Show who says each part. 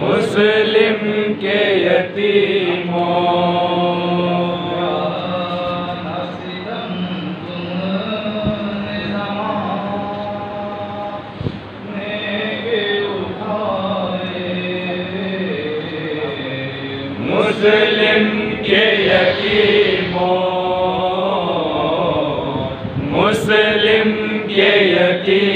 Speaker 1: मुस्लिम के यतीमों। मुस्लिम के यतीमों। मुस्लिम के यतीमों।